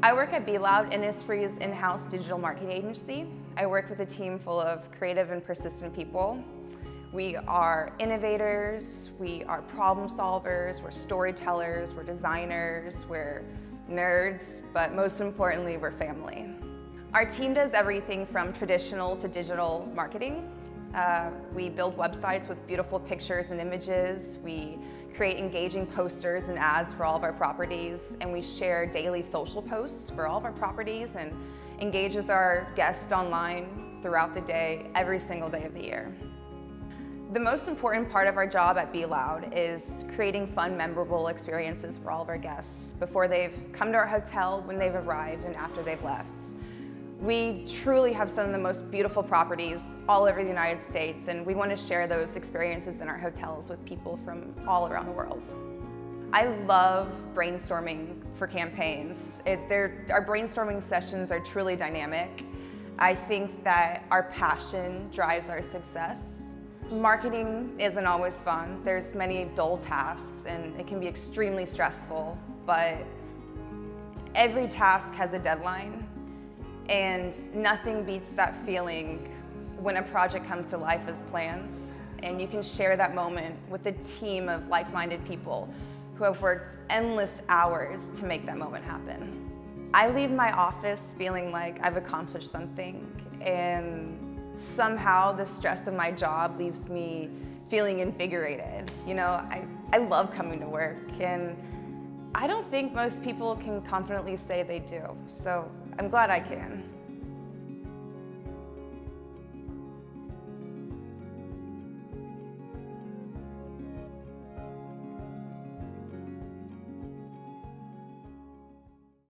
I work at BeLoud, Innisfree's in-house digital marketing agency. I work with a team full of creative and persistent people. We are innovators, we are problem solvers, we're storytellers, we're designers, we're nerds, but most importantly, we're family. Our team does everything from traditional to digital marketing. Uh, we build websites with beautiful pictures and images. We create engaging posters and ads for all of our properties, and we share daily social posts for all of our properties and engage with our guests online throughout the day, every single day of the year. The most important part of our job at Be Loud is creating fun, memorable experiences for all of our guests before they've come to our hotel, when they've arrived, and after they've left. We truly have some of the most beautiful properties all over the United States, and we want to share those experiences in our hotels with people from all around the world. I love brainstorming for campaigns. It, our brainstorming sessions are truly dynamic. I think that our passion drives our success. Marketing isn't always fun. There's many dull tasks and it can be extremely stressful, but every task has a deadline and nothing beats that feeling when a project comes to life as plans and you can share that moment with a team of like-minded people who have worked endless hours to make that moment happen. I leave my office feeling like I've accomplished something and somehow the stress of my job leaves me feeling invigorated. You know, I, I love coming to work and I don't think most people can confidently say they do. So I'm glad I can.